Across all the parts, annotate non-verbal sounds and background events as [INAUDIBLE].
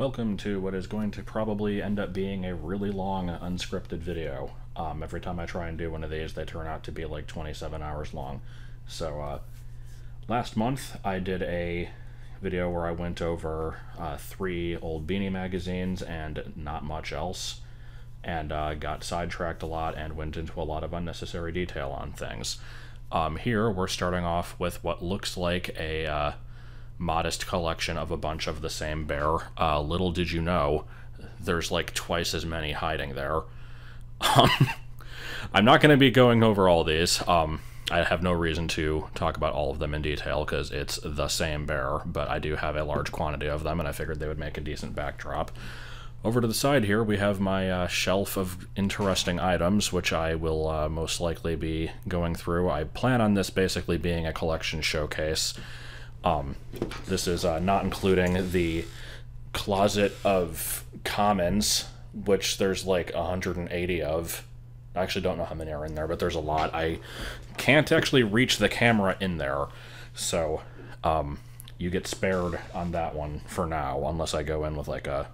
Welcome to what is going to probably end up being a really long unscripted video. Um, every time I try and do one of these, they turn out to be like 27 hours long. So, uh, last month I did a video where I went over uh, three old Beanie magazines and not much else, and uh, got sidetracked a lot and went into a lot of unnecessary detail on things. Um, here we're starting off with what looks like a uh, modest collection of a bunch of the same bear. Uh, little did you know, there's like twice as many hiding there. Um, [LAUGHS] I'm not going to be going over all these. Um, I have no reason to talk about all of them in detail because it's the same bear, but I do have a large quantity of them, and I figured they would make a decent backdrop. Over to the side here, we have my uh, shelf of interesting items, which I will uh, most likely be going through. I plan on this basically being a collection showcase. Um, this is uh, not including the closet of commons, which there's like 180 of. I actually don't know how many are in there, but there's a lot. I can't actually reach the camera in there, so um, you get spared on that one for now, unless I go in with like a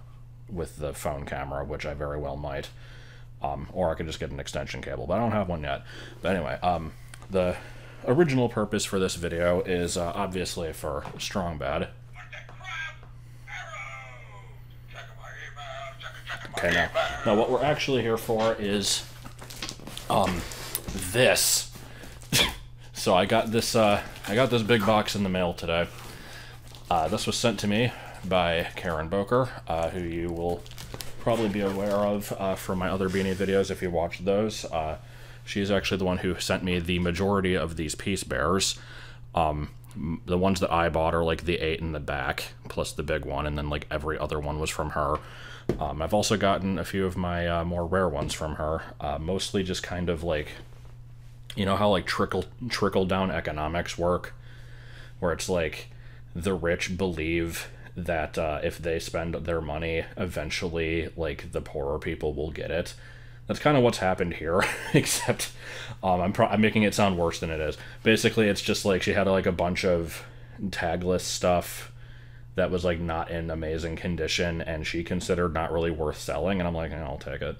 with the phone camera, which I very well might. Um, or I could just get an extension cable, but I don't have one yet. But anyway, um, the original purpose for this video is uh, obviously for Strong Bad. Okay, now, now what we're actually here for is um, this. [LAUGHS] so I got this uh, I got this big box in the mail today. Uh, this was sent to me by Karen Boeker, uh, who you will probably be aware of uh, from my other Beanie videos if you watched those. Uh, she's actually the one who sent me the majority of these Peace Bears. Um, the ones that I bought are like the eight in the back, plus the big one, and then like every other one was from her. Um, I've also gotten a few of my uh, more rare ones from her, uh, mostly just kind of like, you know how like trickle trickle down economics work, where it's like the rich believe that uh, if they spend their money, eventually, like the poorer people will get it. That's kind of what's happened here, [LAUGHS] except um, I'm, pro- I'm making it sound worse than it is. Basically, it's just like she had like a bunch of tagless stuff that was like not in amazing condition, and she considered not really worth selling. And I'm like, I'll take it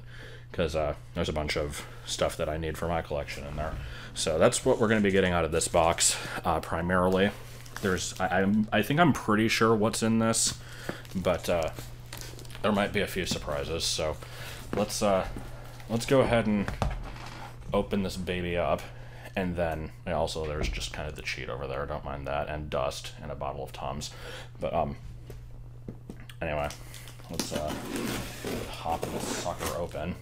because uh, there's a bunch of stuff that I need for my collection in there. So that's what we're going to be getting out of this box uh, primarily there's I, I'm I think I'm pretty sure what's in this, but uh, there might be a few surprises. So let's uh, let's go ahead and open this baby up, and then also there's just kind of the cheat over there. Don't mind that, and dust and a bottle of Tums. But um, anyway, let's uh, hop this sucker open.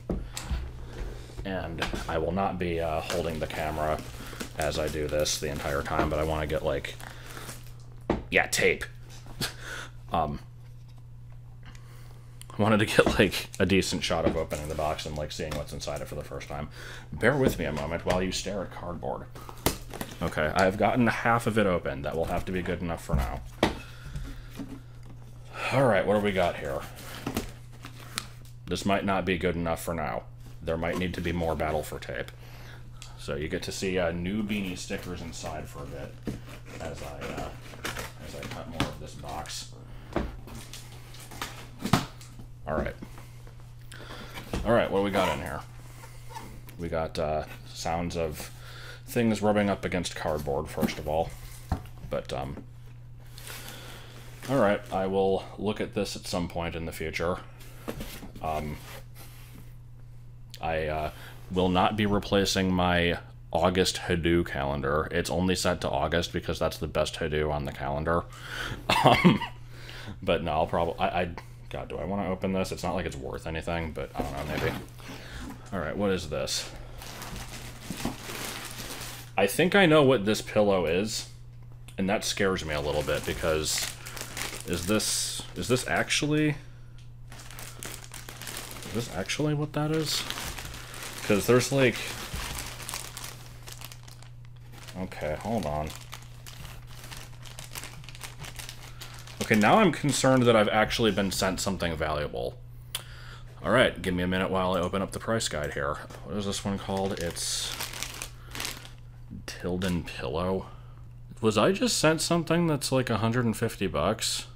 And I will not be uh, holding the camera as I do this the entire time, but I want to get like yeah, tape. [LAUGHS] um, I wanted to get like a decent shot of opening the box and like seeing what's inside it for the first time. Bear with me a moment while you stare at cardboard. Okay, I've gotten half of it open. That will have to be good enough for now. Alright, what do we got here? This might not be good enough for now. There might need to be more battle for tape. So you get to see uh, new beanie stickers inside for a bit as I uh, as I cut more of this box. All right. All right, what do we got in here? We got uh, sounds of things rubbing up against cardboard, first of all. But, um, all right, I will look at this at some point in the future. Um, I uh, will not be replacing my August Hadoop calendar. It's only set to August because that's the best Hadoop on the calendar. [LAUGHS] Um, but no, I'll probably. I, I God, do I want to open this? It's not like it's worth anything, but I don't know, maybe. All right, what is this? I think I know what this pillow is, and that scares me a little bit because is this is this actually is this actually what that is? Because there's like Okay, hold on. Okay, now I'm concerned that I've actually been sent something valuable. Alright, give me a minute while I open up the price guide here. What is this one called? It's... Tilden Pillow. Was I just sent something that's like 150 bucks?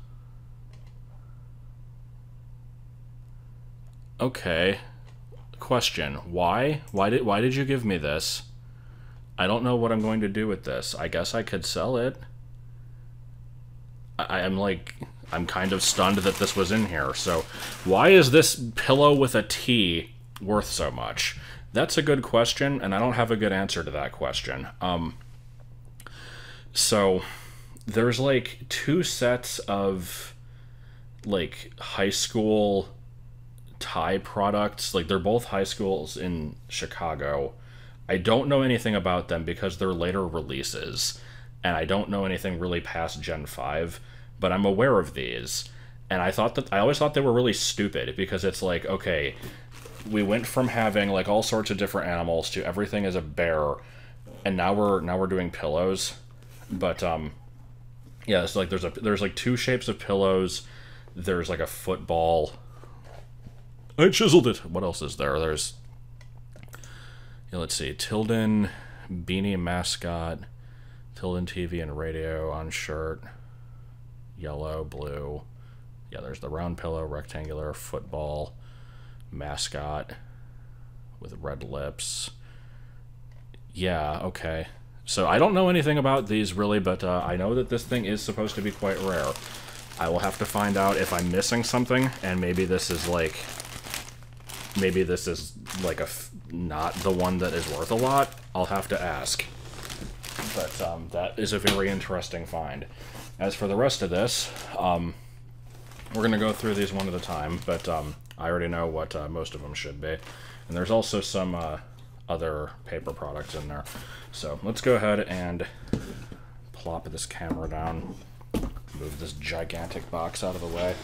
Okay. Question. Why? Why did why did you give me this? I don't know what I'm going to do with this. I guess I could sell it. I, I'm like I'm kind of stunned that this was in here. So, why is this pillow with a T worth so much? That's a good question, and I don't have a good answer to that question. Um, so, there's like two sets of like high school Ty products. Like, they're both high schools in Chicago. I don't know anything about them because they're later releases, and I don't know anything really past Gen 5 but I'm aware of these. And I thought that I always thought they were really stupid because it's like, okay, we went from having like all sorts of different animals to everything is a bear, and now we're now we're doing pillows. But um yeah, it's like there's a there's like two shapes of pillows. There's like a football. I chiseled it. What else is there? There's yeah, let's see. Tilden beanie mascot, Tilden TV and radio on shirt yellow, blue. Yeah, there's the round pillow, rectangular, football, mascot with red lips. Yeah, okay. So I don't know anything about these really, but uh, I know that this thing is supposed to be quite rare. I will have to find out if I'm missing something, and maybe this is like, maybe this is like a not the one that is worth a lot. I'll have to ask. But um, that is a very interesting find. As for the rest of this, um, we're going to go through these one at a time, but um, I already know what uh, most of them should be. And there's also some uh, other paper products in there. So let's go ahead and plop this camera down, move this gigantic box out of the way,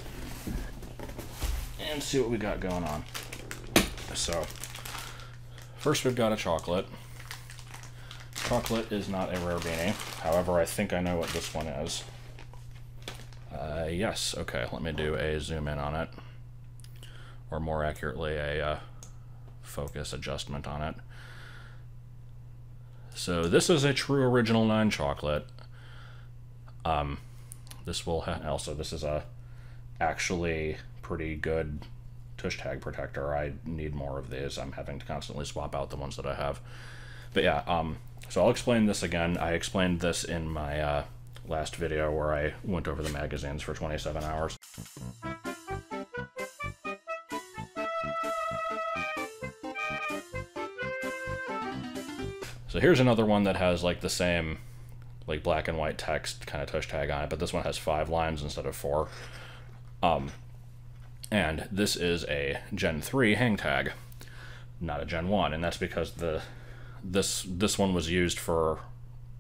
and see what we got going on. So, first we've got a chocolate. Chocolate is not a rare beanie. However, I think I know what this one is. Uh, yes, okay, let me do a zoom in on it. Or more accurately, a uh, focus adjustment on it. So this is a true original 9 chocolate. Um, this will also, this is a actually pretty good tush tag protector. I need more of these. I'm having to constantly swap out the ones that I have. But yeah, um, so I'll explain this again. I explained this in my uh, last video where I went over the magazines for 27 hours. So here's another one that has like the same like black and white text kind of tush tag on it, but this one has five lines instead of four. Um, and this is a Gen 3 hang tag, not a Gen 1, and that's because the this this one was used for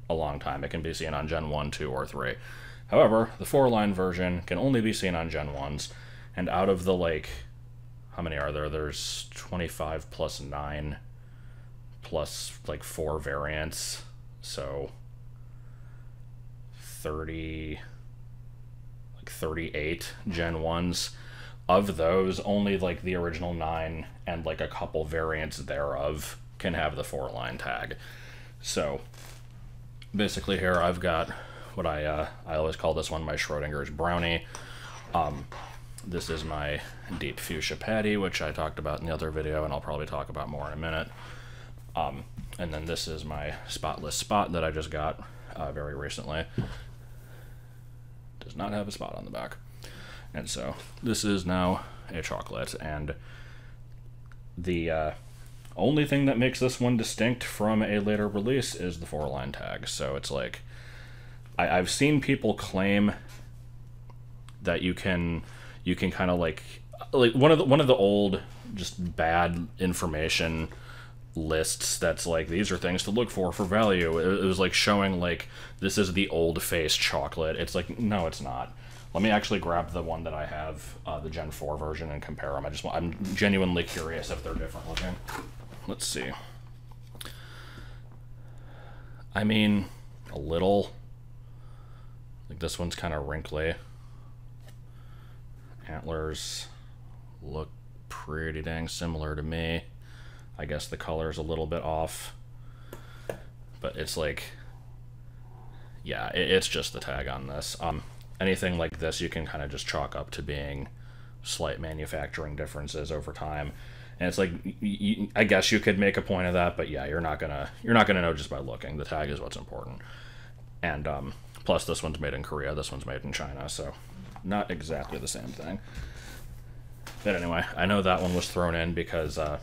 a long time. It can be seen on Gen 1, 2, or 3. However, the four line version can only be seen on Gen 1s, and out of the like, how many are there? There's 25 plus 9 plus like four variants, so 30, like 38 Gen 1s. Of those, only like the original 9 and like a couple variants thereof can have the four line tag. So, basically here I've got what I uh, I always call this one my Schrodinger's brownie. Um, this is my deep fuchsia patty, which I talked about in the other video, and I'll probably talk about more in a minute. Um, and then this is my spotless spot that I just got uh, very recently. Does not have a spot on the back. And so this is now a chocolate, and the uh, only thing that makes this one distinct from a later release is the four line tag. So it's like I, I've seen people claim that you can you can kind of like like one of the one of the old just bad information lists that's like these are things to look for for value. It, was like showing like this is the old face chocolate. It's like no it's not. Let me actually grab the one that i have uh, the gen 4 version and compare them i just i'm genuinely curious if they're different looking Let's see. I mean, a little. Like this one's kind of wrinkly. Antlers look pretty dang similar to me. I guess the color's a little bit off. But it's like, yeah, it, it's just the tag on this. Um, anything like this you can kind of just chalk up to being slight manufacturing differences over time. And it's like, I guess you could make a point of that, but yeah, you're not gonna you're not gonna know just by looking. The tag is what's important. And um, plus, this one's made in Korea, this one's made in China, so not exactly the same thing. But anyway, I know that one was thrown in because uh,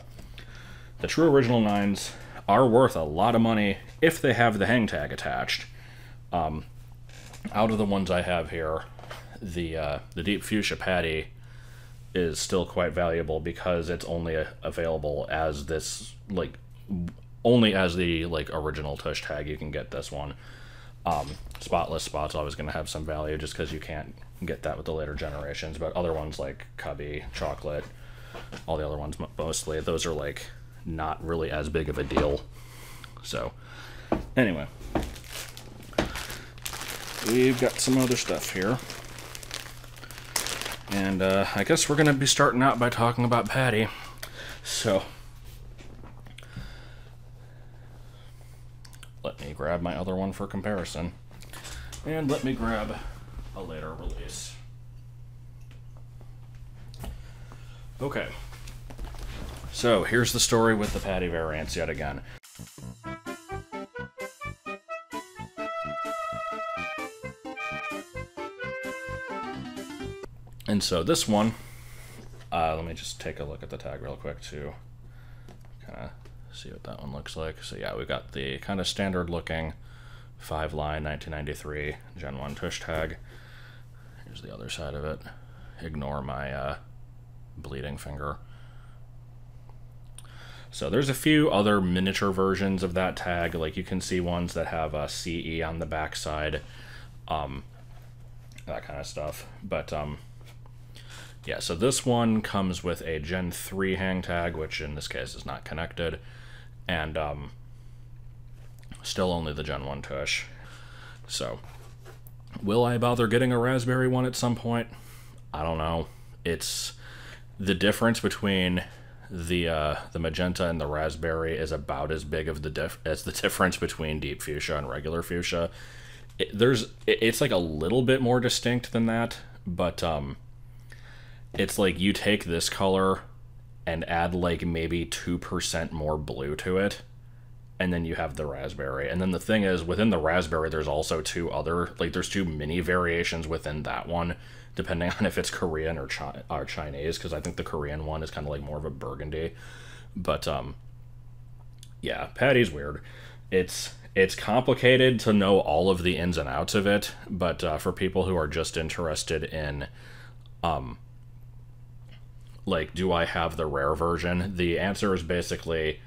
the true original nines are worth a lot of money if they have the hang tag attached. Um, out of the ones I have here, the uh, the deep fuchsia patty is still quite valuable because it's only available as this like only as the like original tush tag. You can get this one. Um, spotless spot's always going to have some value just because you can't get that with the later generations but other ones like Cubbie chocolate all the other ones mostly those are like not really as big of a deal. So anyway. We've got some other stuff here and uh, I guess we're going to be starting out by talking about Patty. So, let me grab my other one for comparison. And let me grab a later release. Okay. So, here's the story with the Patty variants yet again. And so this one, uh, let me just take a look at the tag real quick to kind of see what that one looks like. So yeah, we've got the kind of standard looking five line 1993 Gen 1 tush tag. Here's the other side of it. Ignore my uh, bleeding finger. So there's a few other miniature versions of that tag. Like you can see ones that have a CE on the backside, um, that kind of stuff. But um, yeah, so this one comes with a Gen 3 hang tag, which in this case is not connected, and um, still only the Gen 1 tush. So, will I bother getting a Raspberry one at some point? I don't know. It's the difference between the uh, the magenta and the raspberry is about as big of the diff as the [LAUGHS] difference between deep fuchsia and regular fuchsia. It, there's it, it's like a little bit more distinct than that, but um, it's like you take this color and add like maybe 2% more blue to it and then you have the raspberry. And then the thing is within the raspberry there's also two other like there's two mini variations within that one depending [LAUGHS] on if it's korean or, chi- or chinese because i think the korean one is kind of like more of a burgundy. But um yeah patty's weird. It's it's complicated to know all of the ins and outs of it but uh, for people who are just interested in um like, do I have the rare version? The answer is basically,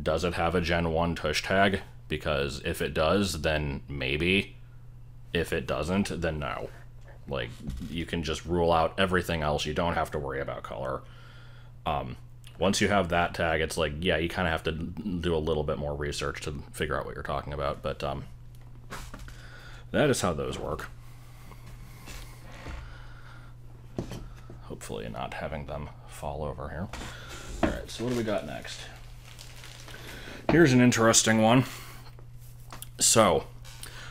does it have a Gen 1 tush tag? Because if it does, then maybe. If it doesn't, then no. Like, you can just rule out everything else. You don't have to worry about color. Um, once you have that tag, it's like, yeah, you kind of have to do a little bit more research to figure out what you're talking about. But um, that is how those work. Hopefully not having them fall over here. All right, so what do we got next? Here's an interesting one. So,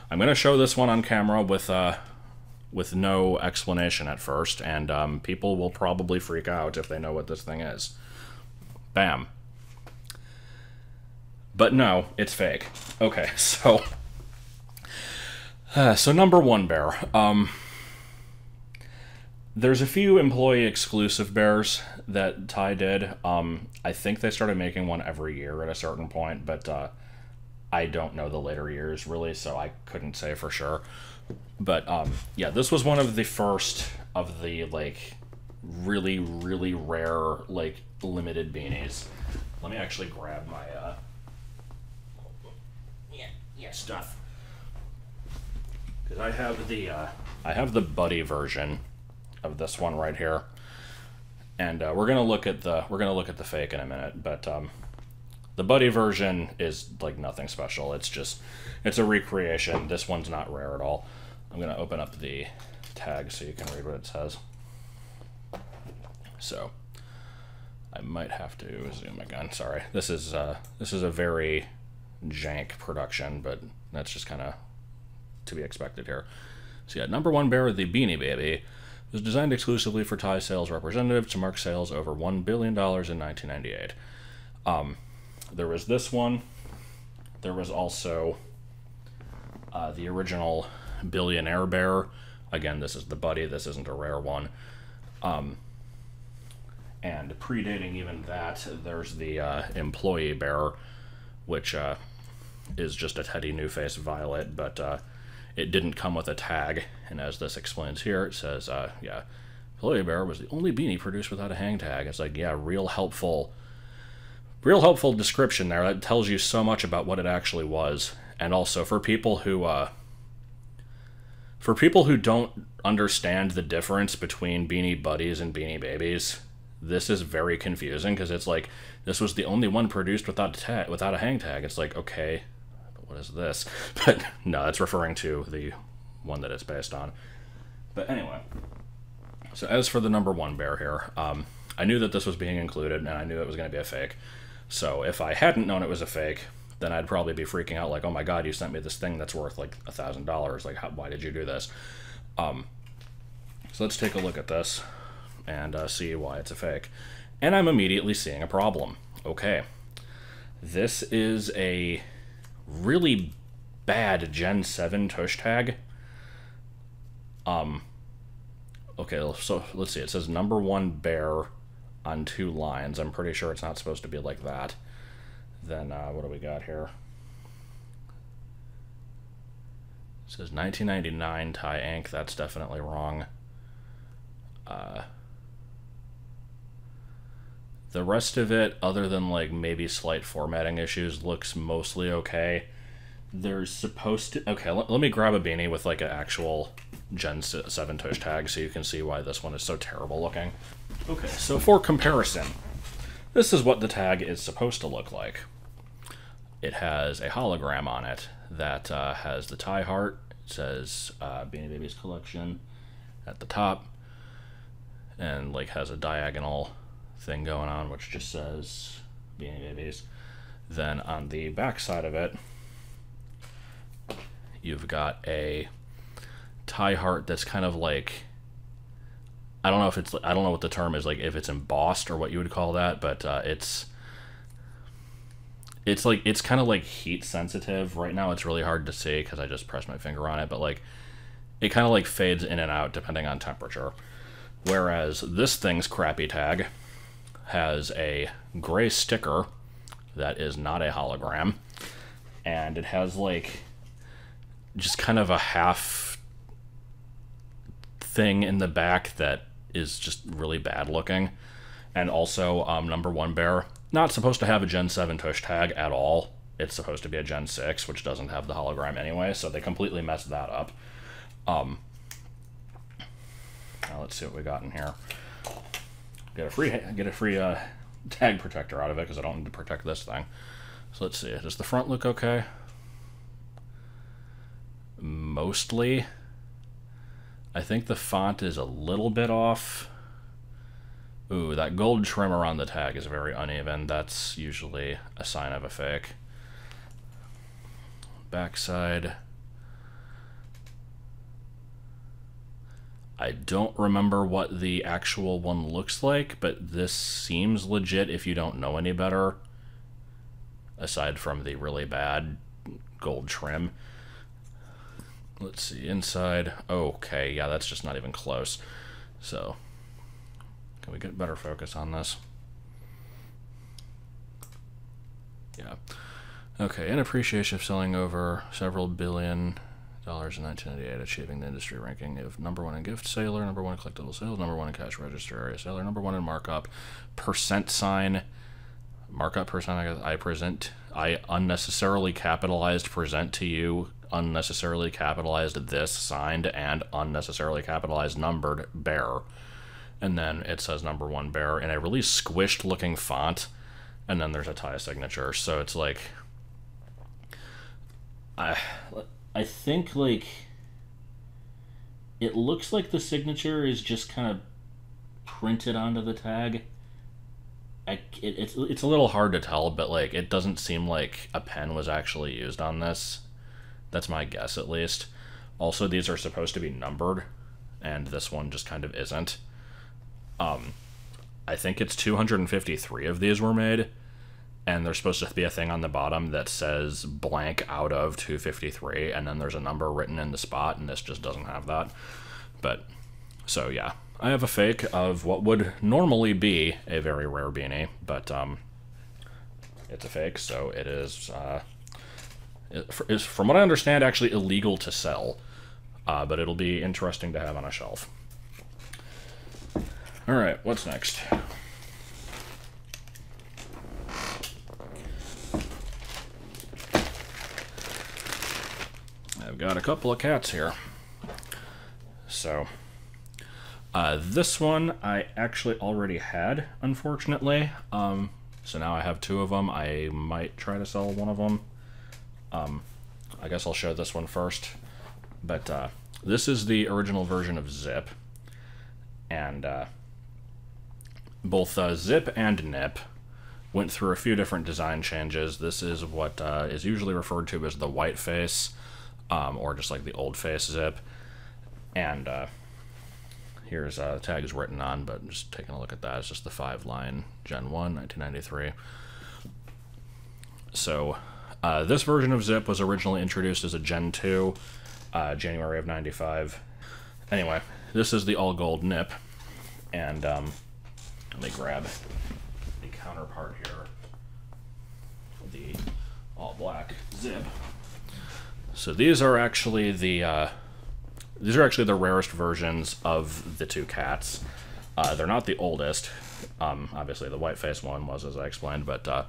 I'm going to show this one on camera with uh, with no explanation at first, and um, people will probably freak out if they know what this thing is. Bam. But no, it's fake. Okay, [LAUGHS] so... Uh, [SIGHS] so number one bear. Um, there's a few employee exclusive bears that Ty did. Um, I think they started making one every year at a certain point, but uh, I don't know the later years really, so I couldn't say for sure. But um, yeah, this was one of the first of the like really really rare like limited beanies. Let me actually grab my uh, yeah yeah stuff because I have the uh, I have the buddy version of this one right here. And uh, we're gonna look at the we're gonna look at the fake in a minute, but um, the buddy version is like nothing special. It's just it's a recreation. This one's not rare at all. I'm gonna open up the tag so you can read what it says. So I might have to zoom again. Sorry, this is uh, this is a very jank production, but that's just kind of to be expected here. So yeah, number one bear, the Beanie Baby was designed exclusively for Ty sales representatives to mark sales over $1 billion in 1998. Um, there was this one. There was also uh, the original Billionaire Bear. Again, this is the buddy. This isn't a rare one. Um, and predating even that, there's the uh, Employee Bear, which uh, is just a Teddy New Face Violet, but uh, it didn't come with a tag. And as this explains here, it says, uh, yeah, Employee Bear was the only beanie produced without a hang tag. It's like, yeah, real helpful, real helpful description there. That tells you so much about what it actually was. And also for people who, uh, for people who don't understand the difference between Beanie Buddies and Beanie Babies, this is very confusing because it's like this was the only one produced without a tag, without a hang tag. It's like okay, what is this? [LAUGHS] But no, it's referring to the one that it's based on. But anyway, so as for the number one bear here, um, I knew that this was being included and I knew it was going to be a fake. So if I hadn't known it was a fake, then I'd probably be freaking out like, oh my god, you sent me this thing that's worth like a thousand dollars. Like, how, why did you do this? Um, so let's take a look at this and uh, see why it's a fake. And I'm immediately seeing a problem. Okay. This is a really bad Gen 7 tush tag. Um, okay, so let's see. It says number one bear on two lines. I'm pretty sure it's not supposed to be like that. Then uh, what do we got here? It says 1999 Ty Ink. That's definitely wrong. Uh, the rest of it, other than like maybe slight formatting issues, looks mostly okay. There's supposed to. Okay, let, let me grab a beanie with like an actual Gen 7 tush tag so you can see why this one is so terrible looking. Okay, so for comparison, this is what the tag is supposed to look like. It has a hologram on it that uh, has the Ty heart. It says uh, Beanie Babies Collection at the top, and like has a diagonal thing going on, which just says Beanie Babies. Then on the back side of it, you've got a Ty heart that's kind of like I don't know if it's I don't know what the term is like if it's embossed or what you would call that, but uh, it's it's like it's kind of like heat sensitive right now. It's really hard to see because I just pressed my finger on it, but like it kind of like fades in and out depending on temperature. Whereas this thing's crappy tag has a gray sticker that is not a hologram, and it has like just kind of a half thing in the back that is just really bad looking. And also, um, number one bear, not supposed to have a Gen 7 tush tag at all. It's supposed to be a Gen 6, which doesn't have the hologram anyway, so they completely messed that up. Um, now let's see what we got in here. Get a free get a free uh, tag protector out of it because I don't need to protect this thing. So let's see. Does the front look okay? Mostly. I think the font is a little bit off. Ooh, that gold trim around the tag is very uneven. That's usually a sign of a fake. Backside. I don't remember what the actual one looks like, but this seems legit if you don't know any better. Aside from the really bad gold trim. Let's see, inside. Okay, yeah, that's just not even close. So, can we get better focus on this? Yeah. Okay, in appreciation of selling over several billion dollars in 1998, achieving the industry ranking of number one in gift sailor, number one in collectible sales, number one in cash register area sailor, number one in markup, percent sign, markup percent. I guess I present, I unnecessarily capitalized present to you, unnecessarily capitalized this signed, and unnecessarily capitalized numbered bear, and then it says number one bear in a really squished looking font, and then there's a Ty signature. So it's like, I I think like it looks like the signature is just kind of printed onto the tag. I, it, it's it's a little hard to tell, but like it doesn't seem like a pen was actually used on this. That's my guess, at least. Also, these are supposed to be numbered, and this one just kind of isn't. Um, I think it's 253 of these were made, and there's supposed to be a thing on the bottom that says blank out of 253, and then there's a number written in the spot, and this just doesn't have that. But, so yeah. I have a fake of what would normally be a very rare beanie, but um, it's a fake, so it is, uh, it is, from what I understand, actually illegal to sell. Uh, but it'll be interesting to have on a shelf. All right, what's next? I've got a couple of cats here. So, uh, this one I actually already had, unfortunately. Um, so now I have two of them. I might try to sell one of them. Um, I guess I'll show this one first. But uh, this is the original version of Zip. And uh, both uh, Zip and Nip went through a few different design changes. This is what uh, is usually referred to as the white face, um, or just like the old face Zip. And uh, here's uh, the tag is written on, but just taking a look at that, it's just the five line Gen 1, 1993. So uh, this version of Zip was originally introduced as a Gen 2, uh, January of 95. Anyway, this is the all gold nip, and um, let me grab the counterpart here, the all black Zip. So these are actually the uh, these are actually the rarest versions of the two cats. Uh, they're not the oldest. Um, obviously, the white face one was, as I explained, but uh,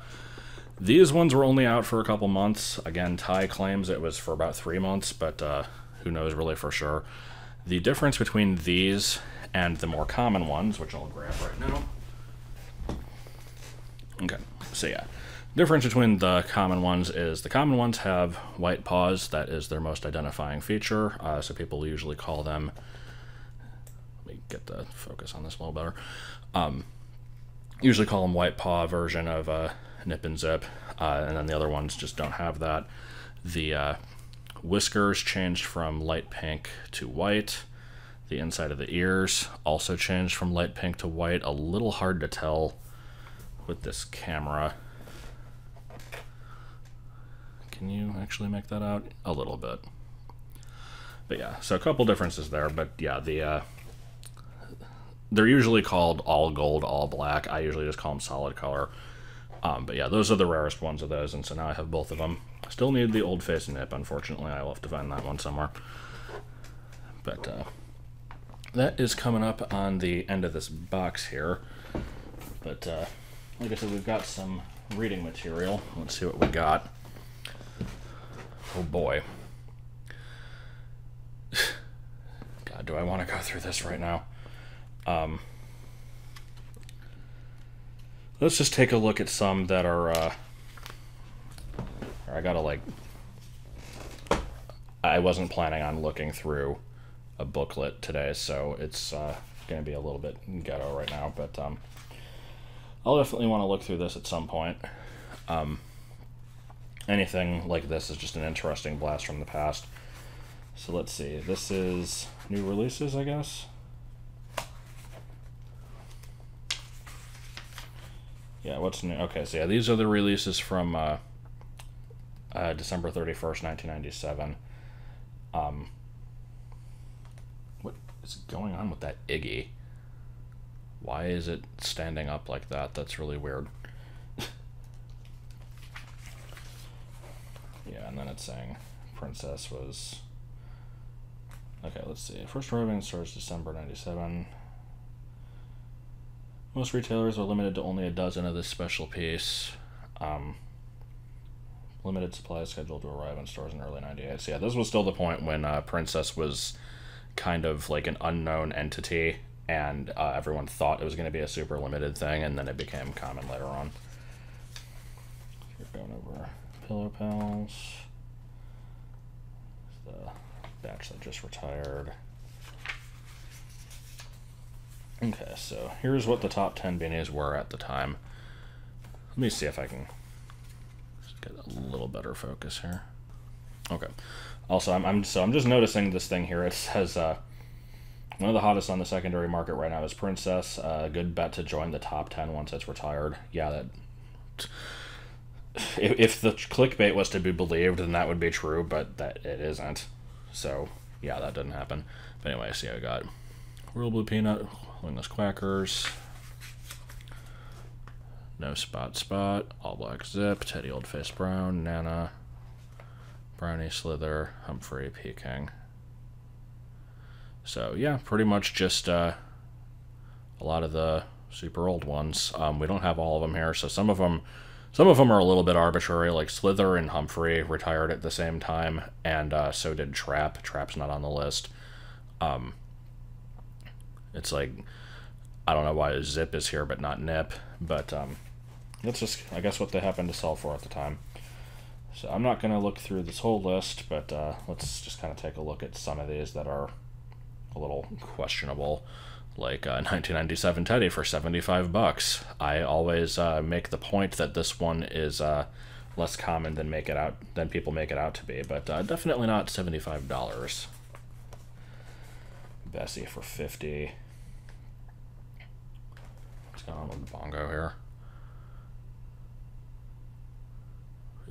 these ones were only out for a couple months. Again, Ty claims it was for about three months, but uh, who knows really for sure. The difference between these and the more common ones, which I'll grab right now. Okay, so yeah. Difference between the common ones is the common ones have white paws. That is their most identifying feature. Uh, so people usually call them. Let me get the focus on this a little better. Um, usually call them white paw version of uh, nip and zip, uh, and then the other ones just don't have that. The uh, whiskers changed from light pink to white. The inside of the ears also changed from light pink to white. A little hard to tell with this camera. Can you actually make that out? A little bit. But yeah, so a couple differences there. But yeah, the uh, they're usually called all gold, all black. I usually just call them solid color. Um, but yeah, those are the rarest ones of those, and so now I have both of them. I still need the old face nip, unfortunately. I'll have to find that one somewhere. But uh, that is coming up on the end of this box here. But uh, like I said, we've got some reading material. Let's see what we got. Oh boy. God, do I want to go through this right now? Um, Let's just take a look at some that are, uh, I gotta like, I wasn't planning on looking through a booklet today, so it's uh, gonna be a little bit ghetto right now, but um, I'll definitely want to look through this at some point. Um, anything like this is just an interesting blast from the past. So let's see, this is new releases, I guess. Yeah, what's new? Okay, so yeah, these are the releases from uh, uh, December 31st, 1997. Um, what is going on with that Iggy? Why is it standing up like that? That's really weird. yeah, and then it's saying Princess was. Okay, let's see. First arriving stores December 97. Most retailers are limited to only a dozen of this special piece. Um, limited supply scheduled to arrive in stores in early 98. So yeah, this was still the point when uh, Princess was kind of like an unknown entity and uh, everyone thought it was going to be a super limited thing and then it became common later on. We're going over Pillow Pals. The batch that just retired. Okay, so here's what the top 10 beanies were at the time. Let me see if I can get a little better focus here. Okay. Also, I'm, I'm so I'm just noticing this thing here. It says uh, one of the hottest on the secondary market right now is Princess. A uh, good bet to join the top 10 once it's retired. Yeah, that. If, if the clickbait was to be believed, then that would be true, but that it isn't. So, yeah, that didn't happen. But anyway, see, I got Real Blue Peanut, Wingless Quackers, No Spot Spot, All Black Zip, Teddy Old Face Brown, Nana, Brownie Slither, Humphrey, Peking. So yeah, pretty much just uh, a lot of the super old ones. Um, we don't have all of them here, so some of them, some of them are a little bit arbitrary. Like Slither and Humphrey retired at the same time, and uh, so did Trap. Trap's not on the list. Um, it's like I don't know why Zip is here but not Nip, but um, that's just I guess what they happened to sell for at the time. So I'm not going to look through this whole list, but uh, let's just kind of take a look at some of these that are a little questionable, like uh, [LAUGHS] 1997 Teddy for 75 bucks. I always uh, make the point that this one is uh, less common than make it out than people make it out to be, but uh, definitely not 75 dollars. Bessie for 50. What's going on with the Bongo here?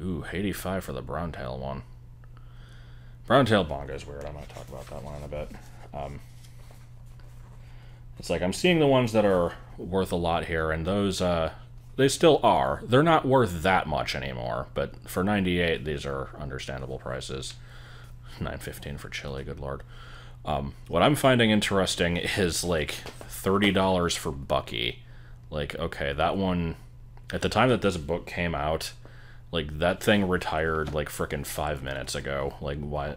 Ooh, 85 for the brown tail one. Brown tail Bongo is weird. I might talk about that one a bit. Um, it's like I'm seeing the ones that are worth a lot here, and those uh, they still are. They're not worth that much anymore, but for 98, these are understandable prices. 915 for Chilly, good lord. Um, what I'm finding interesting is like $30 for Bucky. Like, okay, that one, at the time that this book came out, like that thing retired like freaking five minutes ago. Like, why?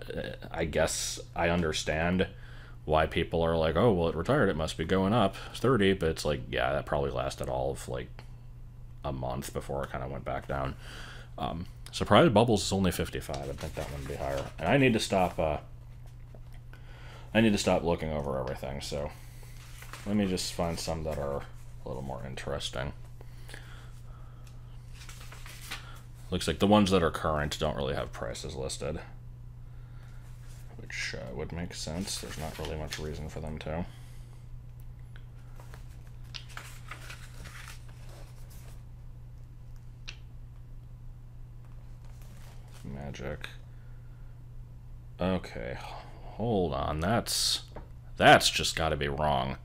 I guess I understand why people are like, oh, well, it retired, it must be going up. 30, but it's like, yeah, that probably lasted all of like a month before it kind of went back down. Um, Surprise Bubbles is only 55. I think that one would be higher. And I need to stop, uh, I need to stop looking over everything, so let me just find some that are a little more interesting. Looks like the ones that are current don't really have prices listed which uh, would make sense. There's not really much reason for them to. Magic. Okay, hold on. That's that's just got to be wrong.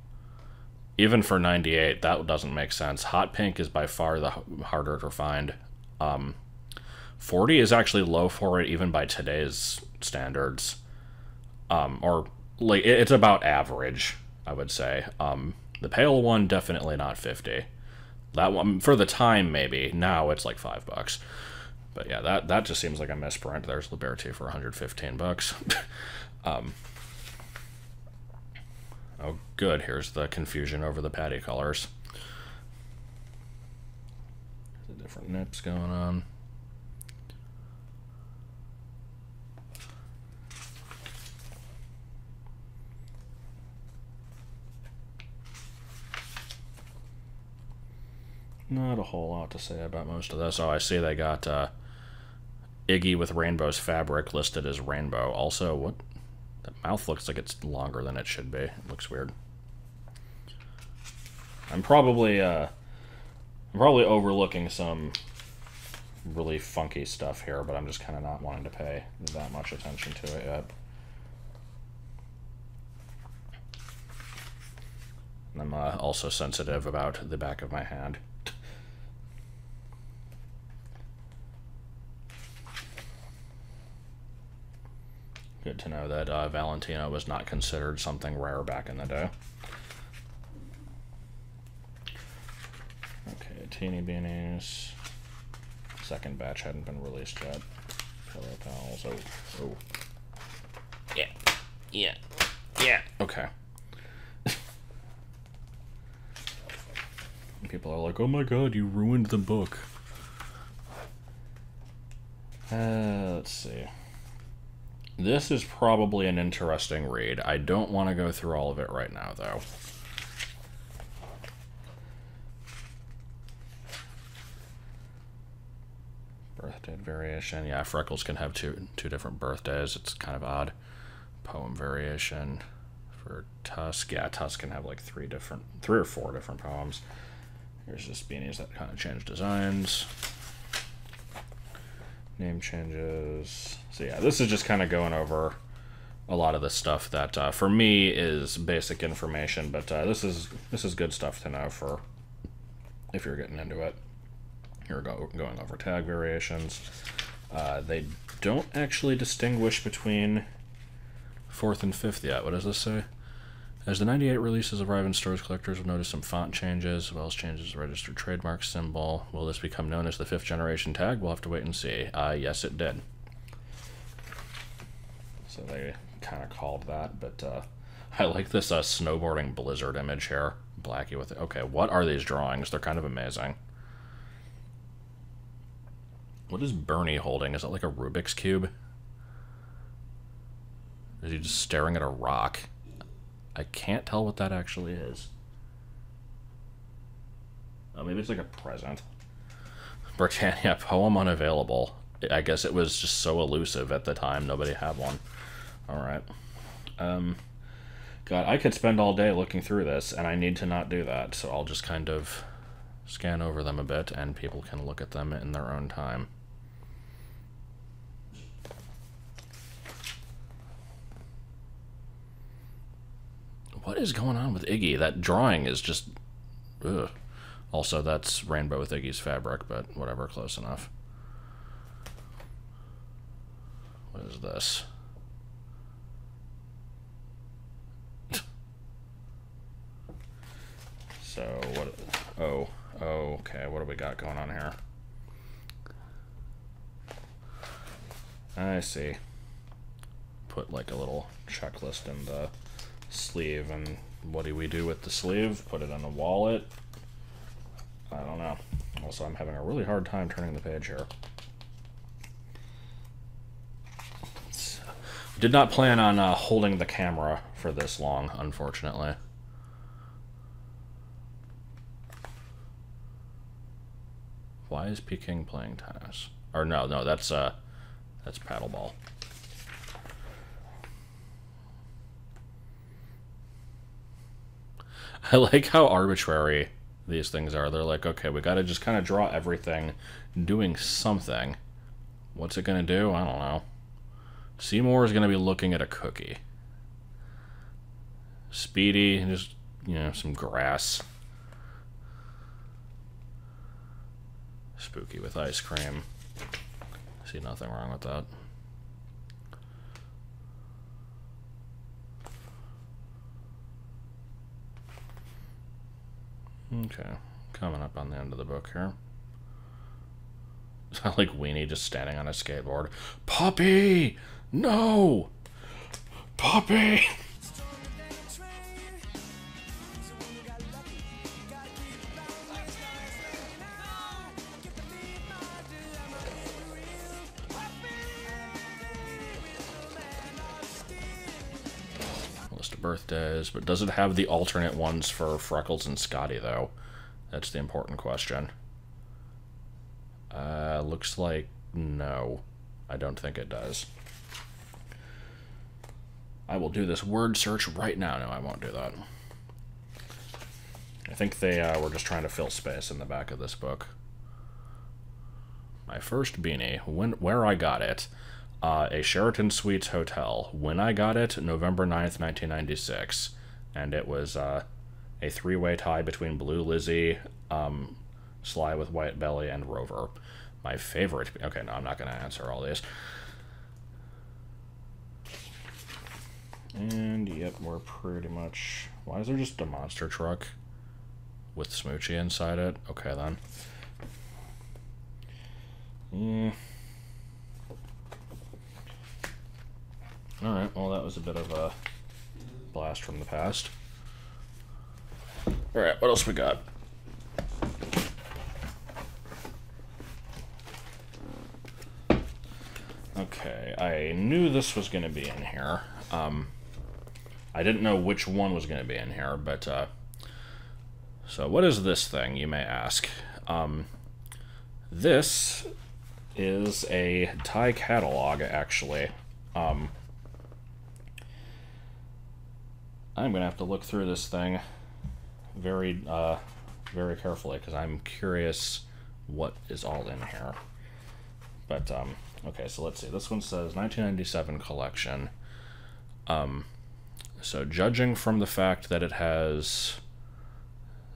Even for 98, that doesn't make sense. Hot pink is by far the harder to find. Um, 40 is actually low for it, even by today's standards um, or like it's about average, I would say. Um, the pale one definitely not fifty. That one for the time maybe. Now it's like five bucks. But yeah, that that just seems like a misprint. There's Libearty for 115 bucks. [LAUGHS] um, oh, good. Here's the confusion over the patty colors. The different nips going on. Not a whole lot to say about most of this. Oh, I see they got uh, Iggy with Rainbow's fabric listed as rainbow. Also, what? The mouth looks like it's longer than it should be. It looks weird. I'm probably uh, I'm probably overlooking some really funky stuff here, but I'm just kind of not wanting to pay that much attention to it yet. I'm uh, also sensitive about the back of my hand. Good to know that uh, Valentino was not considered something rare back in the day. Okay, Teeny Beanies. Second batch hadn't been released yet. Pillow Pals. Oh, oh. Yeah. Yeah. Yeah. Okay. [LAUGHS] People are like, oh my god, you ruined the book. Uh, let's see. This is probably an interesting read. I don't want to go through all of it right now, though. Birthday variation. Yeah, Freckles can have two two different birthdays. It's kind of odd. Poem variation For Tusk, yeah, Tusk can have like three different, three or four different poems. Here's just beanies that kind of change designs. Name changes. So yeah, this is just kind of going over a lot of the stuff that uh, for me is basic information, but uh, this is this is good stuff to know for if you're getting into it. Here we go, going over tag variations. Uh, they don't actually distinguish between fourth and fifth yet. What does this say? As the 98 releases arrive in stores, collectors will notice some font changes, as well as changes to registered trademark symbol. Will this become known as the fifth generation tag? We'll have to wait and see. Uh, yes, it did. So they kind of called that, but uh, [LAUGHS] I like this uh, snowboarding blizzard image here. Blackie with it. Okay, what are these drawings? They're kind of amazing. What is Bernie holding? Is it like a Rubik's Cube? Is he just staring at a rock? I can't tell what that actually is. Oh, maybe it's like a present. Britannia [LAUGHS] poem unavailable. I guess it was just so elusive at the time, nobody had one. Alright. Um, God, I could spend all day looking through this, and I need to not do that, so I'll just kind of scan over them a bit, and people can look at them in their own time. What is going on with Iggy? That drawing is just. Ugh. Also, that's Rainbow with Iggy's fabric, but whatever, close enough. What is this? [LAUGHS] so, what. Oh, oh, okay, what do we got going on here? I see. Put like a little checklist in the sleeve and what do we do with the sleeve? Put it in a wallet? I don't know. Also, I'm having a really hard time turning the page here. Did not plan on uh, holding the camera for this long, unfortunately. Why is Peking playing tennis? Or no, no, that's uh, that's paddleball. I like how arbitrary these things are. They're like, okay, we got to just kind of draw everything doing something. What's it going to do? I don't know. Seamore is going to be looking at a cookie. Speedy, just, you know, some grass. Spooky with ice cream. See nothing wrong with that. Okay, coming up on the end of the book here. [LAUGHS] I like Weenie just standing on a skateboard. Puppy! No! Puppy! [LAUGHS] birthdays, but does it have the alternate ones for Freckles and Scottie, though? That's the important question. Uh, looks like no. I don't think it does. I will do this word search right now. No, I won't do that. I think they uh, were just trying to fill space in the back of this book. My first beanie, when where I got it, uh, a Sheraton Suites hotel. When I got it, November 9th, 1996. And it was uh, a three way tie between Blue Lizzy, um, Sly with White Belly, and Rover. My favorite. Okay, no, I'm not going to answer all these. And yep, we're pretty much. Why is there just a monster truck with Smoochy inside it? Okay, then. Yeah. Alright, well that was a bit of a blast from the past. Alright, what else we got? Okay, I knew this was going to be in here. Um, I didn't know which one was going to be in here, but, uh, so what is this thing, you may ask? Um, this is a Ty catalog, actually. Um, I'm gonna have to look through this thing very, uh, very carefully because I'm curious what is all in here. But um, okay, so let's see. This one says 1997 collection. Um, so judging from the fact that it has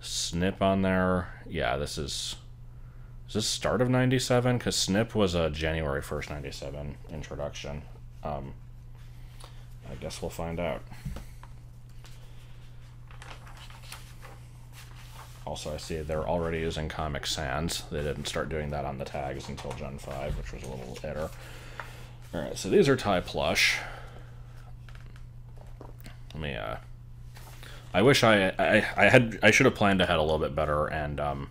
Snip on there, yeah, this is. Is this start of 97? Because Snip was a January 1st, 97 introduction. Um, I guess we'll find out. Also, I see they're already using Comic Sans. They didn't start doing that on the tags until Gen 5, which was a little error. Alright, so these are Ty plush. Let me, uh... I wish I, I, I had, I should have planned ahead a little bit better and, um,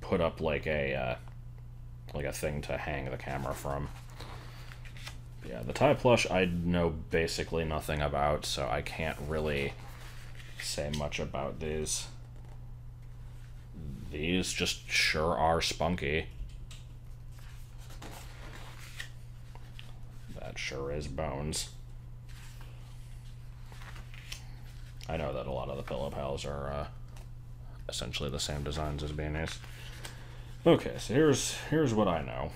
put up like a, uh, like a thing to hang the camera from. Yeah, the Ty plush I know basically nothing about, so I can't really say much about these. These just sure are spunky. That sure is bones. I know that a lot of the Pillow Pals are uh, essentially the same designs as beanies. Okay, so here's here's what I know.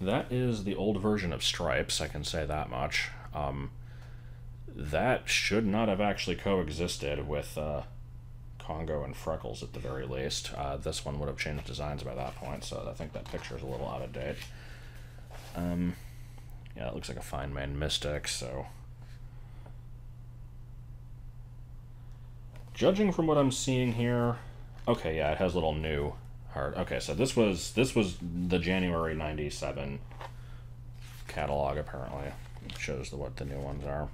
That is the old version of Stripes, I can say that much. Um, that should not have actually coexisted with uh, Congo and Freckles at the very least. Uh, this one would have changed designs by that point, so I think that picture is a little out of date. Um, yeah, it looks like a fine man Mystic, so... Judging from what I'm seeing here... Okay, yeah, it has little new heart. Okay, so this was this was the January 97 catalog, apparently. It shows the, what the new ones are.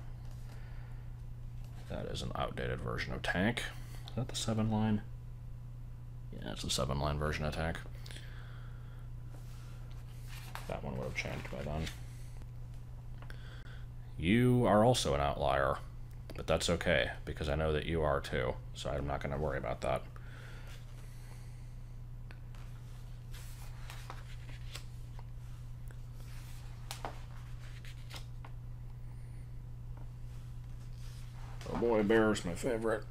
That is an outdated version of Tank. Is that the seven line? Yeah, it's the seven line version attack. That one would have changed by then. You are also an outlier, but that's okay, because I know that you are too, so I'm not going to worry about that. Oh boy, Bear's my favorite.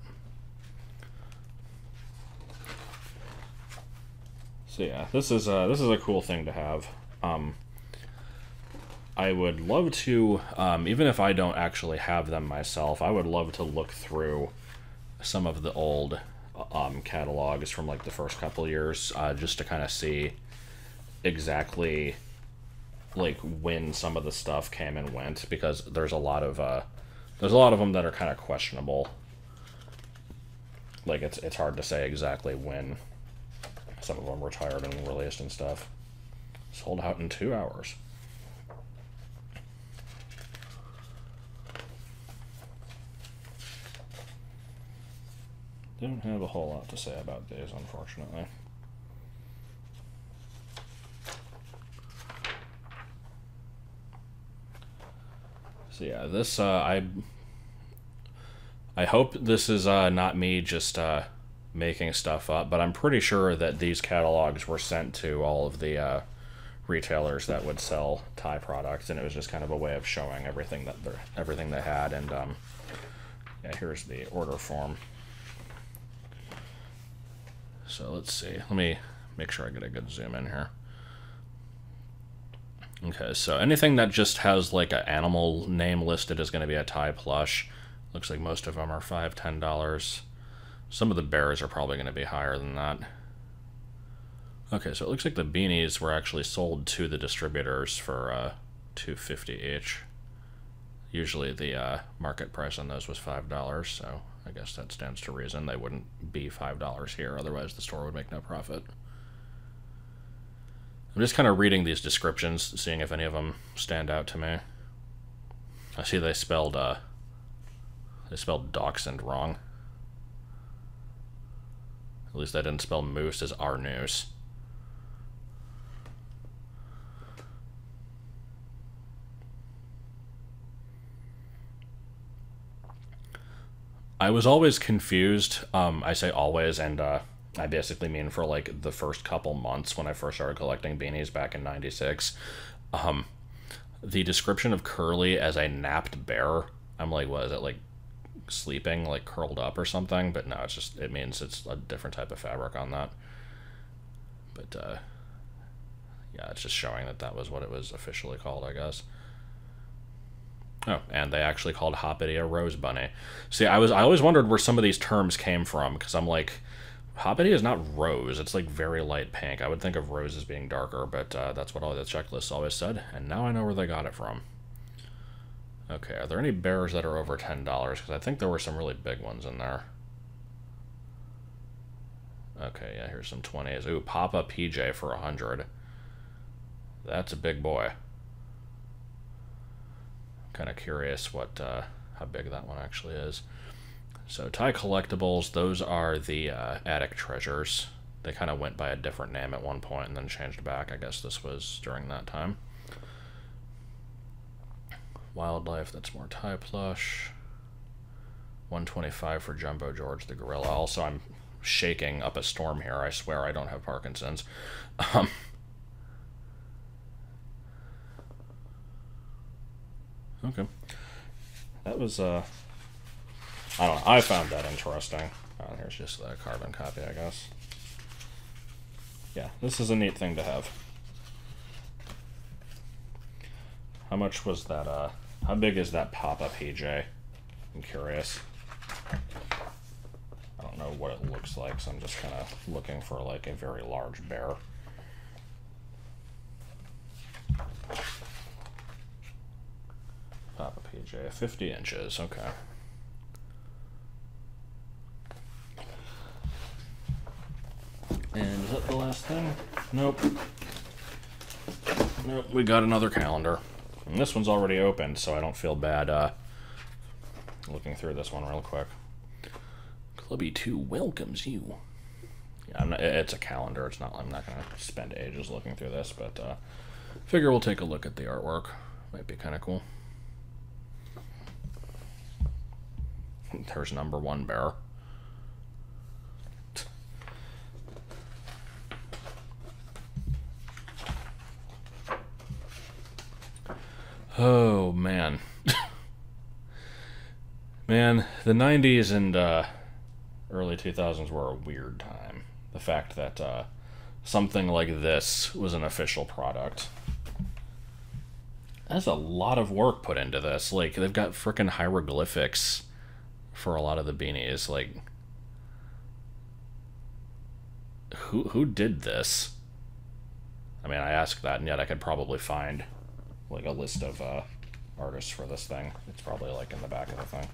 So yeah, this is a, this is a cool thing to have. Um, I would love to, um, even if I don't actually have them myself, I would love to look through some of the old um, catalogs from like the first couple years, uh, just to kind of see exactly like when some of the stuff came and went, because there's a lot of uh, there's a lot of them that are kind of questionable. Like it's it's hard to say exactly when some of them retired and released and stuff. Sold out in two hours. Don't have a whole lot to say about these, unfortunately. So yeah, this uh, I I hope this is uh, not me just uh, making stuff up, but I'm pretty sure that these catalogs were sent to all of the uh, retailers that would sell Ty products, and it was just kind of a way of showing everything that they everything they had. And um, yeah, here's the order form. So let's see. Let me make sure I get a good zoom in here. Okay, so anything that just has like an animal name listed is going to be a Ty plush. Looks like most of them are five, ten dollars. Some of the bears are probably going to be higher than that. Okay, so it looks like the beanies were actually sold to the distributors for uh, 250 each. Usually the uh, market price on those was $5, so I guess that stands to reason they wouldn't be $5 here, otherwise the store would make no profit. I'm just kind of reading these descriptions, seeing if any of them stand out to me. I see they spelled, uh, they spelled dachshund wrong. At least I didn't spell moose as Arnoose. I was always confused. Um, I say always, and uh, I basically mean for like the first couple months when I first started collecting beanies back in '96. Um, the description of Curly as a napped bear I'm like, what is it like sleeping, like curled up or something? But no, it's just it means it's a different type of fabric on that. But uh, yeah, it's just showing that that was what it was officially called, I guess. Oh, and they actually called Hoppity a rose bunny. See, I was I always wondered where some of these terms came from because I'm like, Hoppity is not rose. It's like very light pink. I would think of rose as being darker, but uh, that's what all the checklists always said. And now I know where they got it from. Okay, are there any bears that are over $10? Because I think there were some really big ones in there. Okay, yeah, here's some 20s. Ooh, Papa PJ for 100 That's a big boy. Kind of curious what uh, how big that one actually is. So Ty Collectibles, those are the uh, attic treasures. They kind of went by a different name at one point and then changed back. I guess this was during that time. Wildlife, that's more Ty plush. 125 for Jumbo George the gorilla. Also, I'm shaking up a storm here. I swear I don't have Parkinson's. Um, okay. That was, uh, I don't know. I found that interesting. Oh, here's just a carbon copy, I guess. Yeah, this is a neat thing to have. How much was that, uh, how big is that Papa PJ? I'm curious. I don't know what it looks like, so I'm just kind of looking for like a very large bear. Papa PJ, 50 inches, okay. And is that the last thing? Nope. Nope, we got another calendar. And this one's already opened, so I don't feel bad uh, looking through this one real quick. Clubby 2 welcomes you. Yeah, not, it's a calendar. It's not. I'm not going to spend ages looking through this, but uh, figure we'll take a look at the artwork. Might be kind of cool. [LAUGHS] There's number one bear. Oh man. man, the 90s and uh, early 2000s were a weird time. The fact that uh, something like this was an official product. That's a lot of work put into this. Like, they've got freaking hieroglyphics for a lot of the beanies. Like, who who did this? I mean, I ask that, and yet I could probably find like a list of uh, artists for this thing. It's probably like in the back of the thing.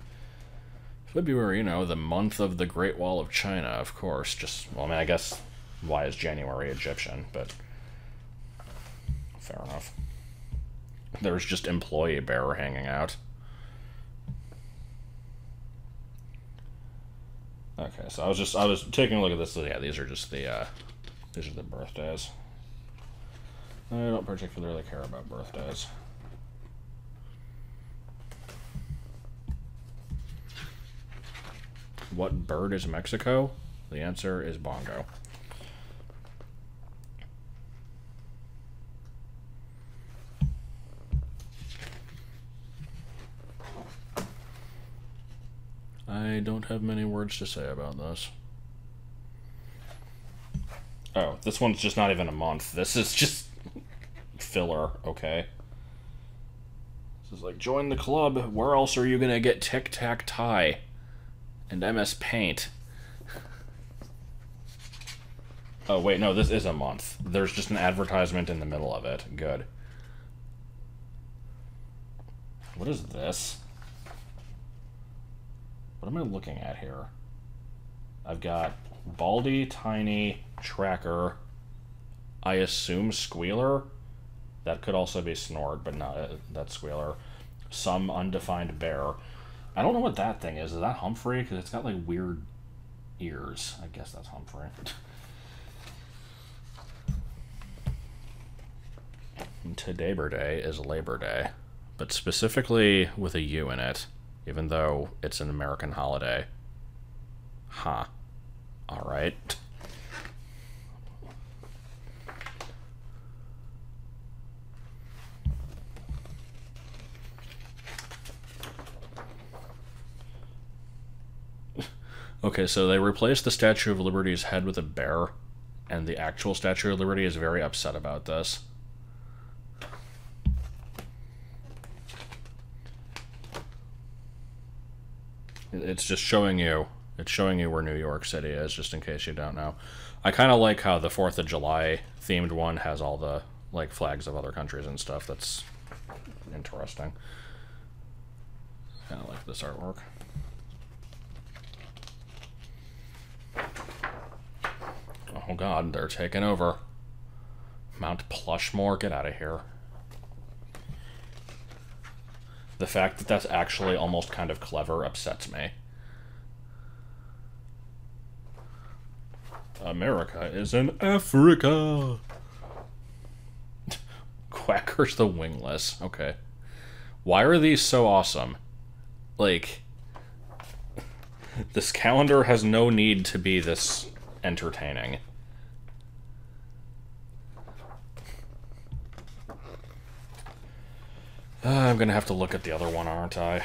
February, you know, the month of the Great Wall of China, of course. Just, well, I mean, I guess why is January Egyptian, but fair enough. There's just employee bearer hanging out. Okay, so I was just I was taking a look at this. Yeah, these are just the uh, these are the birthdays. I don't particularly care about birthdays. What bird is Mexico? The answer is bongo. I don't have many words to say about this. Oh, this one's just not even a month. This is just filler, okay? This is like, join the club. Where else are you going to get Tic Tac Tie and MS Paint? [LAUGHS] Oh, wait, no, this is a month. There's just an advertisement in the middle of it. Good. What is this? What am I looking at here? I've got Baldy, Tiny, Tracker, I assume Squealer, that could also be Snort, but not uh, that Squealer. Some undefined bear. I don't know what that thing is. Is that Humphrey? Because it's got like weird ears. I guess that's Humphrey. [LAUGHS] Today Day is Labor Day, but specifically with a U in it, even though it's an American holiday. Huh. Alright. [LAUGHS] Okay, so they replaced the Statue of Liberty's head with a bear, and the actual Statue of Liberty is very upset about this. It's just showing you. It's showing you where New York City is, just in case you don't know. I kind of like how the Fourth of July themed one has all the like flags of other countries and stuff. That's interesting. Kind of like this artwork. Oh god, they're taking over. Mount Plushmore, get out of here. The fact that that's actually almost kind of clever upsets me. America is in Africa. [LAUGHS] Quackers the Wingless. Okay. Why are these so awesome? Like, this calendar has no need to be this entertaining. Uh, I'm gonna have to look at the other one, aren't I?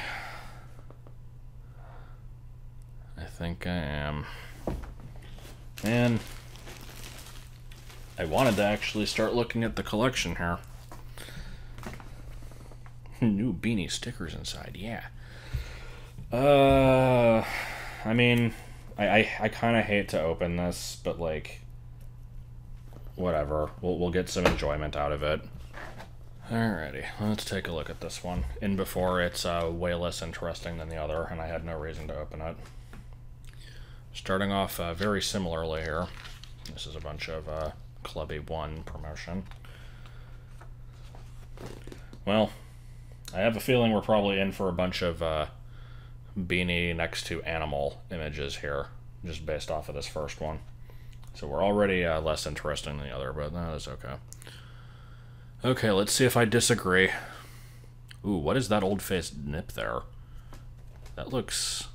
I think I am. Man, I wanted to actually start looking at the collection here. New beanie stickers inside, yeah. Uh, I mean, I I, I kind of hate to open this, but like, whatever. We'll we'll get some enjoyment out of it. Alrighty, let's take a look at this one. In before, it's uh, way less interesting than the other, and I had no reason to open it. Starting off uh, very similarly here. This is a bunch of uh, Clubby 1 promotion. Well, I have a feeling we're probably in for a bunch of uh, beanie next to animal images here, just based off of this first one. So we're already uh, less interesting than the other, but that is okay. Okay, let's see if I disagree. Ooh, what is that old-faced nip there? That looks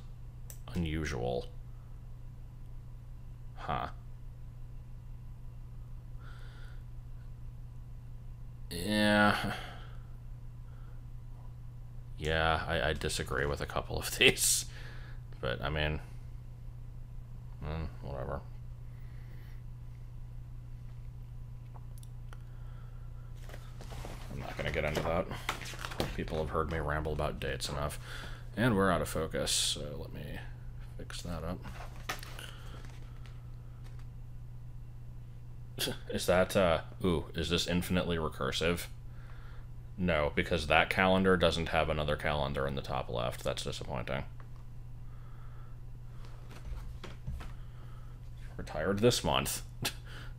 unusual. Huh. Yeah. Yeah, I, I disagree with a couple of [LAUGHS] these. But, I mean, mm, whatever. I'm not going to get into that. People have heard me ramble about dates enough. And we're out of focus, so let me fix that up. [LAUGHS] Is that, uh, ooh, is this infinitely recursive? No, because that calendar doesn't have another calendar in the top left. That's disappointing. Retired this month. [LAUGHS]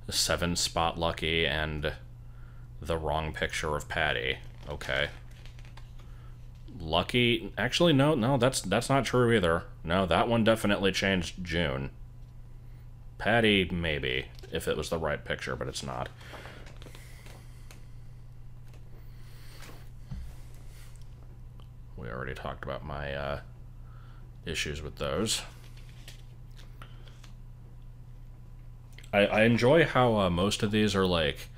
Seven spot lucky and the wrong picture of Patti. Okay. Lucky, actually, no, no, that's that's not true either. No, that one definitely changed June. Patti, maybe, if it was the right picture, but it's not. We already talked about my uh, issues with those. I, I enjoy how uh, most of these are like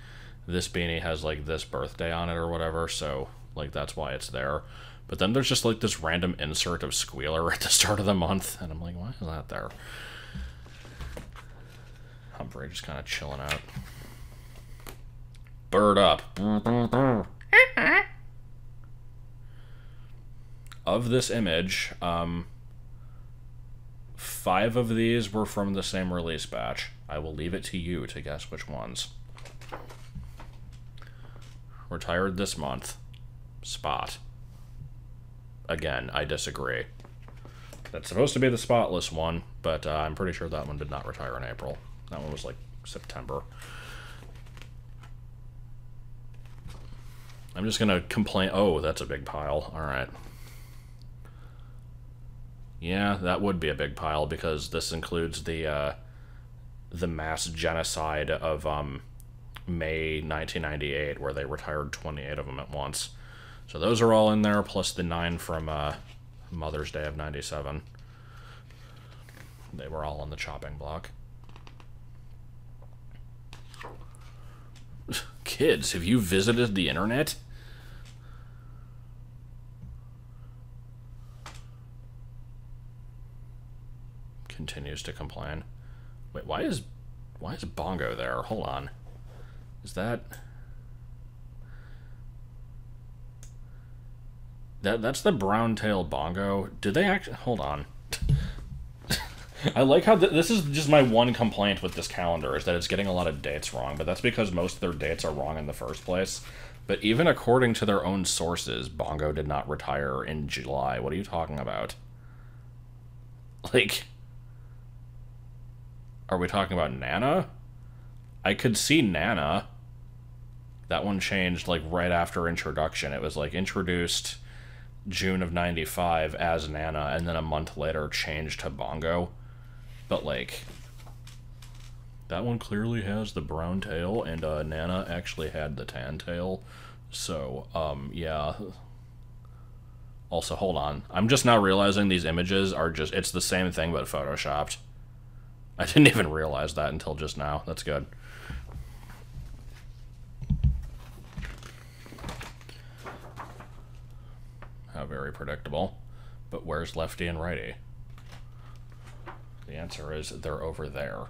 this beanie has like this birthday on it or whatever, so like that's why it's there. But then there's just like this random insert of Squealer [LAUGHS] at the start of the month, and I'm like, why is that there? Humphrey just kind of chilling out. Bird up. [LAUGHS] of this image, um, five of these were from the same release batch. I will leave it to you to guess which ones. Retired this month. Spot. Again, I disagree. That's supposed to be the spotless one, but uh, I'm pretty sure that one did not retire in April. That one was like September. I'm just gonna complain. Oh, that's a big pile. All right. Yeah, that would be a big pile because this includes the uh, the mass genocide of um, May 1998, where they retired 28 of them at once. So those are all in there, plus the nine from uh, Mother's Day of 97. They were all on the chopping block. [LAUGHS] Kids, have you visited the internet? Continues to complain. Wait, why is why is Bongo there? Hold on. Is that That that's the brown tail bongo. Did they actually hold on? [LAUGHS] I like how th this is just my one complaint with this calendar is that it's getting a lot of dates wrong, but that's because most of their dates are wrong in the first place. But even according to their own sources, Bongo did not retire in July. What are you talking about? Like, are we talking about Nana? I could see Nana. That one changed like right after introduction. It was like introduced June of 95 as Nana and then a month later changed to Bongo. But like that one clearly has the brown tail and uh, Nana actually had the tan tail. So, um yeah. Also, hold on. I'm just now realizing these images are just it's the same thing but photoshopped. I didn't even realize that until just now. That's good. How very predictable. But where's lefty and righty? The answer is they're over there.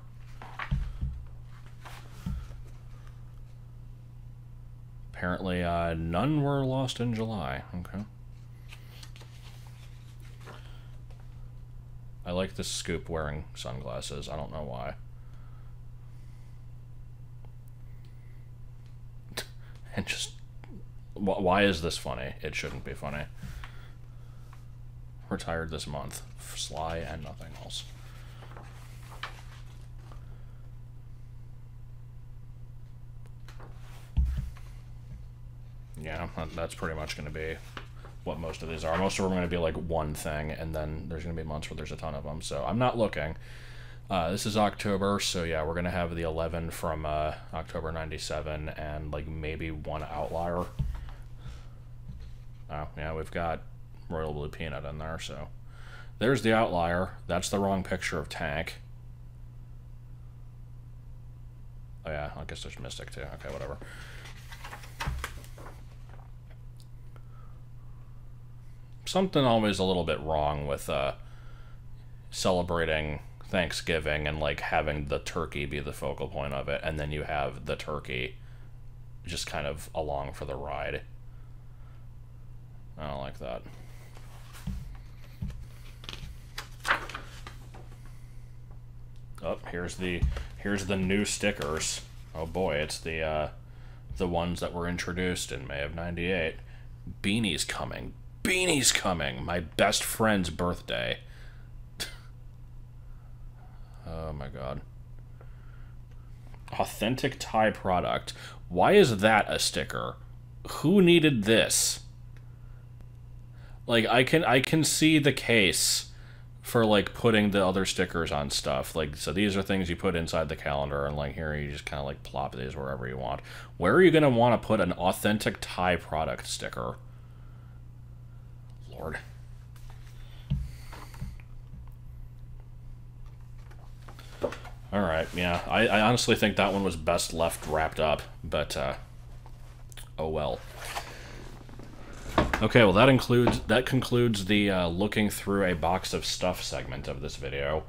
Apparently, uh, none were lost in July. Okay. I like this scoop wearing sunglasses. I don't know why. [LAUGHS] and just, why is this funny? It shouldn't be funny retired this month. Sly and nothing else. Yeah, that's pretty much going to be what most of these are. Most of them are going to be like one thing, and then there's going to be months where there's a ton of them. So I'm not looking. Uh, this is October, so yeah, we're going to have the 11 from uh, October 97 and like maybe one outlier. Oh, yeah, we've got royal blue peanut in there, so there's the outlier. That's the wrong picture of Tank. Oh yeah, I guess there's Mystic too. Okay, whatever. Something always a little bit wrong with uh, celebrating Thanksgiving and like having the turkey be the focal point of it, and then you have the turkey just kind of along for the ride. I don't like that. Oh, here's the here's the new stickers. Oh boy, it's the uh, the ones that were introduced in May of '98. Beanie's coming. Beanie's coming. My best friend's birthday. [LAUGHS] oh my god. Authentic Ty product. Why is that a sticker? Who needed this? Like I can I can see the case for like putting the other stickers on stuff. Like, so these are things you put inside the calendar, and like here you just kind of like plop these wherever you want. Where are you going to want to put an authentic Ty product sticker? Lord. All right, yeah. I, I honestly think that one was best left wrapped up, but uh, oh well. Okay, well that includes that concludes the uh, looking through a box of stuff segment of this video.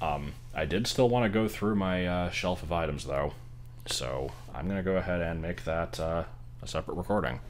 Um, I did still want to go through my uh, shelf of items though, so I'm gonna go ahead and make that uh, a separate recording.